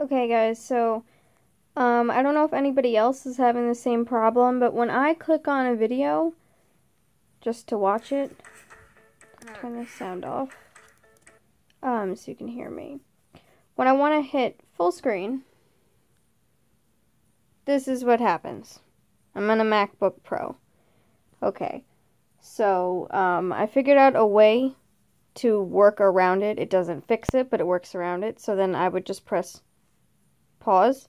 Okay, guys, so um, I don't know if anybody else is having the same problem, but when I click on a video just to watch it, turn the sound off um, so you can hear me. When I want to hit full screen, this is what happens. I'm on a MacBook Pro. Okay, so um, I figured out a way to work around it. It doesn't fix it, but it works around it. So then I would just press pause,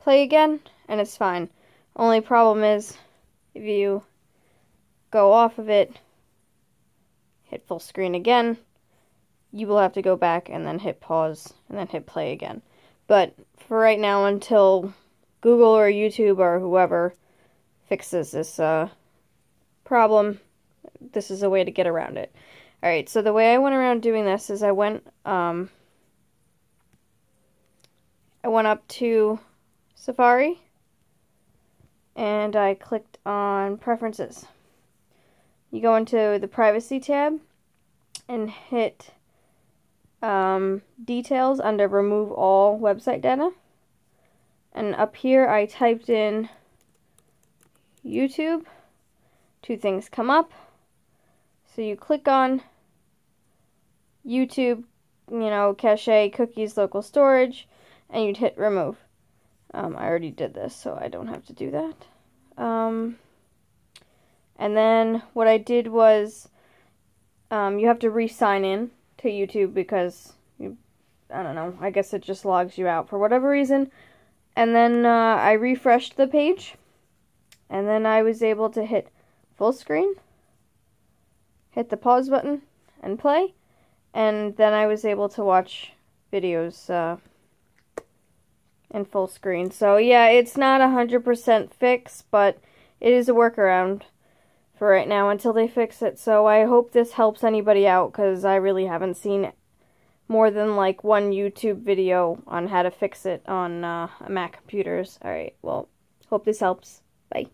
play again, and it's fine. Only problem is if you go off of it, hit full screen again, you will have to go back and then hit pause and then hit play again. But for right now, until Google or YouTube or whoever fixes this uh, problem, this is a way to get around it. Alright, so the way I went around doing this is I went, um, I went up to Safari and I clicked on Preferences. You go into the Privacy tab and hit um, Details under Remove All Website Data. And up here I typed in YouTube. Two things come up. So you click on YouTube, you know, cache, cookies, local storage, and you'd hit remove. Um, I already did this, so I don't have to do that. Um, and then what I did was um, you have to re-sign in to YouTube because you, I don't know, I guess it just logs you out for whatever reason. And then uh, I refreshed the page, and then I was able to hit full screen, hit the pause button, and play and then I was able to watch videos uh, in full screen. So yeah, it's not a 100% fix, but it is a workaround for right now until they fix it. So I hope this helps anybody out because I really haven't seen more than like one YouTube video on how to fix it on uh, Mac computers. Alright, well, hope this helps. Bye.